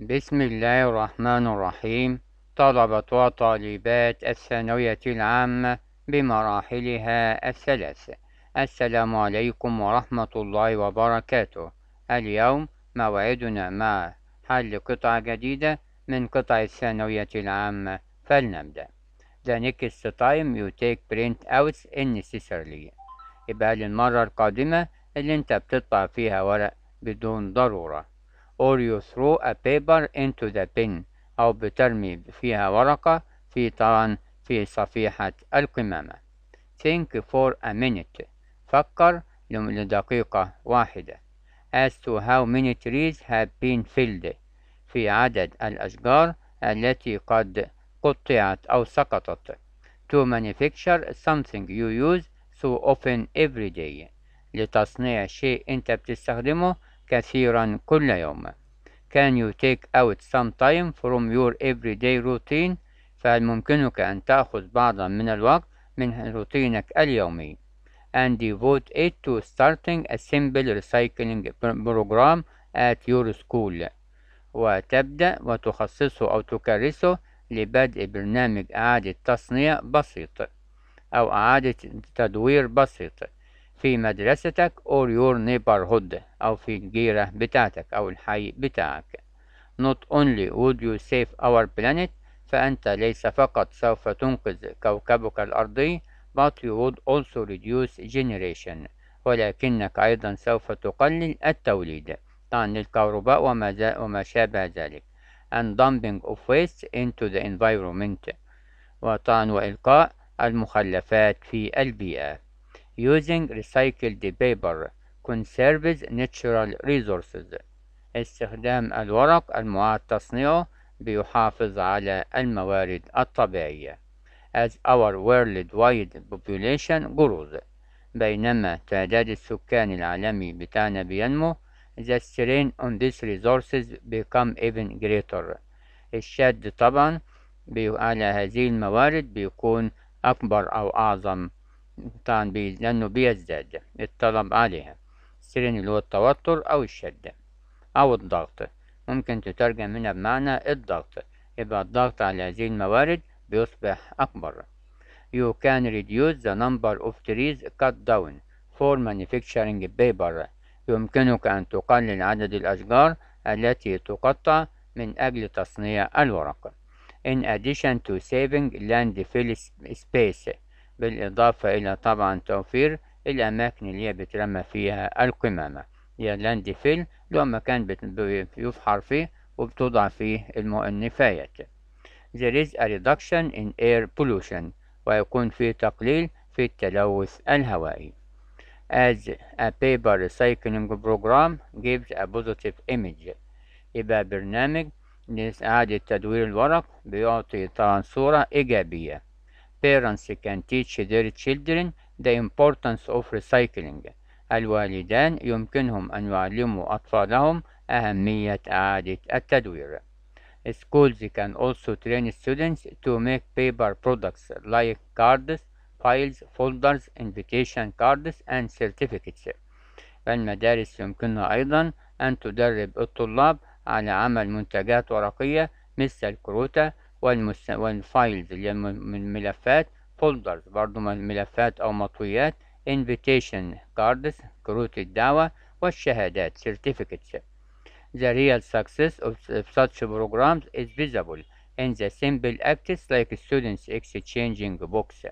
بسم الله الرحمن الرحيم. طلبة وطالبات الثانوية العامة بمراحلها الثلاث السلام عليكم ورحمة الله وبركاته. اليوم موعدنا مع حل قطعة جديدة من قطع الثانوية العامة. فلنبدأ. The next time you take print outs unnecessarily. يبقى للمرة القادمة اللي انت بتطبع فيها ورق بدون ضرورة. Or you throw a paper into the bin أو بترمي فيها ورقة في طبعا في صفيحة القمامة think for a minute فكر لدقيقة واحدة as to how many trees have been filled في عدد الأشجار التي قد قطعت أو سقطت to manufacture something you use so often every day لتصنيع شيء أنت بتستخدمه كثيرا كل يوم. Can you take out some time from your everyday routine فهل ممكنك أن تأخذ بعضا من الوقت من روتينك اليومي؟ And devote it to starting a simple recycling program at your school. وتبدأ وتخصصه أو تكرسه لبدء برنامج إعادة تصنيع بسيط أو إعادة تدوير بسيط. في مدرستك or your neighborhood أو في الجيرة بتاعتك أو الحي بتاعك. Not only would you save our planet فأنت ليس فقط سوف تنقذ كوكبك الأرضي but you would also reduce generation ولكنك أيضا سوف تقلل التوليد. طبعا للكهرباء وما, وما شابه ذلك. And dumping of waste into the environment. وطبعا وإلقاء المخلفات في البيئة. Using recycled paper conserves natural resources. استخدام الورق المعاد تصنيعه بيحافظ على الموارد الطبيعية. As our worldwide population grows. بينما تعداد السكان العالمي بتاعنا بينمو the strain on these resources become even greater. الشد طبعا على هذه الموارد بيكون أكبر أو أعظم طبعا بي لأنه بيزداد الطلب عليها. السرين اللي هو التوتر أو الشدة أو الضغط. ممكن تترجم هنا بمعنى الضغط. يبقى الضغط على هذه الموارد بيصبح أكبر. You can reduce the number of trees cut down for manufacturing paper. يمكنك أن تقلل عدد الأشجار التي تقطع من أجل تصنيع الورق. In addition to saving landfill space بالإضافة إلى طبعا توفير الأماكن اللي هي بترمى فيها القمامة. هي لاند فيل هو مكان بيفحر فيه وبتوضع فيه النفايات. There is a reduction in air pollution ويكون في تقليل في التلوث الهوائي. As a paper recycling program gives a positive image. يبقى برنامج لإعادة تدوير الورق بيعطي صورة إيجابية. Parents can teach their children the importance of recycling الوالدان يمكنهم أن يعلموا أطفالهم أهمية إعادة التدوير Schools can also train students to make paper products like cards, files, folders, invitation cards and certificates. فالمدارس يمكنها أيضا أن تدرب الطلاب على عمل منتجات ورقية مثل الكروتة والمس... وال files اللي من الملفات folders برضو ملفات أو مطويات invitation cards كروت الدعوة والشهادات certificates. The real success of such programs is visible in the simple acts like students exchanging books.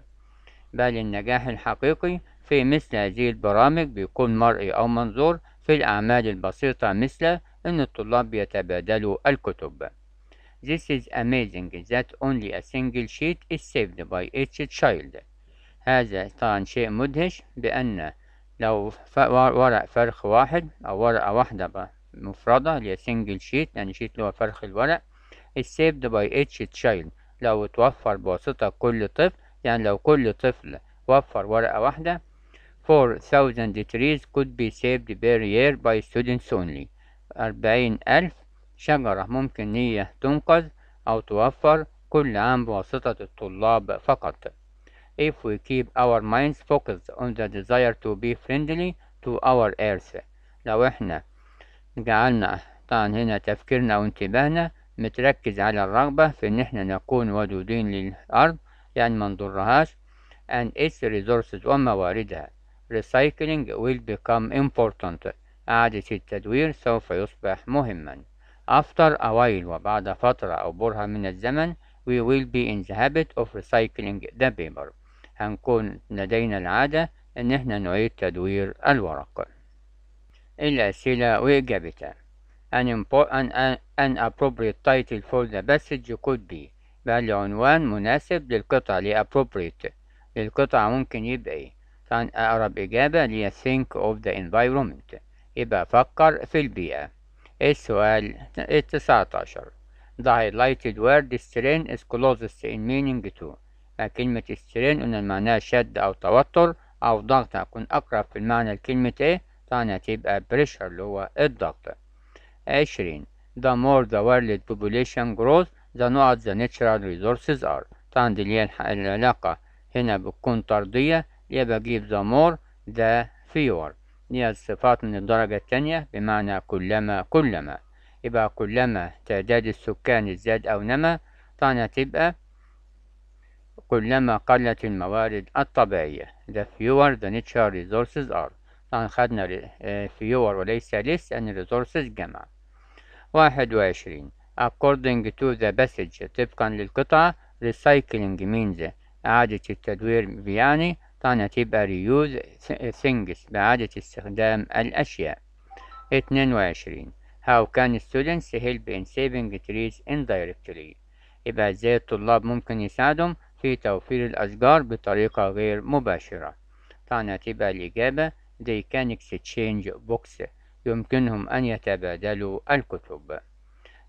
بل النجاح الحقيقي في مثل هذه البرامج بيكون مرئي أو منظور في الأعمال البسيطة مثل أن الطلاب يتبادلوا الكتب. This is amazing. That only a single sheet is saved by each child. هذا طبعا شيء مدهش بأن لو ورق فرخ واحد أو ورقة واحدة مفردة اللي هي single sheet يعني شيت اللي هو فرخ الورق is saved by each child. لو توفر بواسطة كل طفل يعني لو كل طفل وفر ورقة واحدة 4000 trees could be saved per year by students only. أربعين ألف شجرة ممكن هي تنقذ أو توفر كل عام بواسطة الطلاب فقط. If we keep our minds focused on the desire to be friendly to our earth لو إحنا جعلنا طبعا هنا تفكيرنا أو انتباهنا متركز على الرغبة في إن إحنا نكون ودودين للأرض يعني ما نضرهاش and its resources ومواردها. Recycling will become important. إعادة التدوير سوف يصبح مهما. After a while وبعد فترة أو برهة من الزمن we will be in the habit of recycling the paper. هنكون لدينا العادة إن إحنا نعيد تدوير الورق. الأسئلة وإجابتها an, an, an appropriate title for the passage could be بقى عنوان مناسب للقطعة ل appropriate للقطعة ممكن يبقى إيه؟ طبعا أقرب إجابة هي think of the environment. يبقى فكر في البيئة. السؤال التسعتاشر. The highlighted word strain is closest in meaning to. كلمة strain قلنا معناها شد أو توتر أو ضغط. هتكون أقرب في المعنى لكلمة إيه طبعا هتبقى pressure اللي هو الضغط. عشرين. The more the world population grows the not the natural resources are. طبعا دي اللي هي العلاقة. هنا بتكون طردية. اللي بجيب the more the fewer. هي الصفات من الدرجة الثانية بمعنى كلما كلما. يبقى كلما تعداد السكان ازداد أو نما طبعا هتبقى كلما قلت الموارد الطبيعية. The fewer the natural resources are. طبعا خدنا fewer وليس less أن resources جمع. واحد وعشرين. According to the passage طبقا للقطعة recycling means إعادة التدوير بيعني هتبقى reuse things بإعادة استخدام الأشياء. اتنين وعشرين. How can students help in saving trees indirectly? يبقى إزاي الطلاب ممكن يساعدهم في توفير الأشجار بطريقة غير مباشرة؟ طبعا هتبقى الإجابة they can exchange books. يمكنهم أن يتبادلوا الكتب.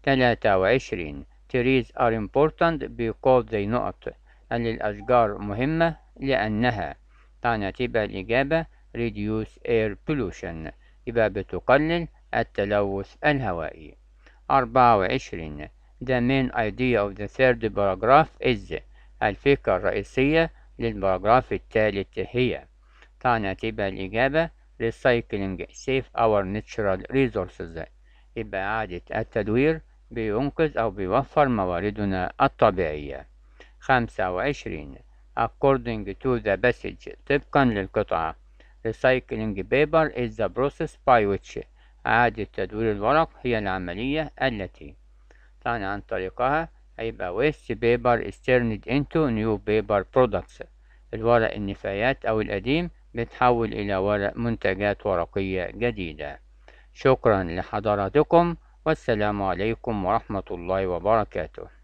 تلاتة وعشرين. Trees are important because they not أن الأشجار مهمة لأنها طبعا هتبقى الإجابة reduce air pollution يبقى بتقلل التلوث الهوائي. أربعة وعشرين. The main idea of the third paragraph is الفكرة الرئيسية للباراجراف الثالث هي طبعا هتبقى الإجابة recycling save our natural resources. يبقى إعادة التدوير بينقذ أو بيوفر مواردنا الطبيعية. خمسة وعشرين. According to the passage طبقا للقطعة. Recycling paper is the process by which إعادة تدوير الورق هي العملية التي طبعا عن طريقها هيبقى waste paper is turned into new paper products. الورق النفايات أو القديم بتحول إلى ورق منتجات ورقية جديدة. شكرا لحضراتكم. والسلام عليكم ورحمة الله وبركاته.